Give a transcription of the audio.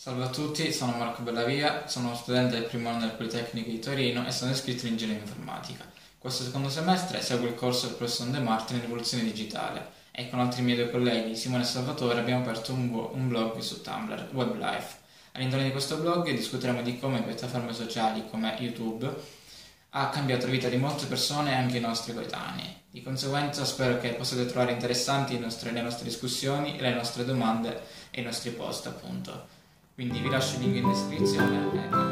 Salve a tutti, sono Marco Bellavia, sono studente del primo anno del Politecnico di Torino e sono iscritto in ingegneria informatica. Questo secondo semestre seguo il corso del professor De Martin in Rivoluzione Digitale e con altri miei due colleghi, Simone e Salvatore, abbiamo aperto un, un blog su Tumblr, WebLife. All'interno di questo blog discuteremo di come piattaforme sociali come YouTube ha cambiato la vita di molte persone e anche i nostri coetanei. Di conseguenza spero che possiate trovare interessanti le nostre, le nostre discussioni, le nostre domande e i nostri post appunto. Quindi vi lascio il link in descrizione e questo.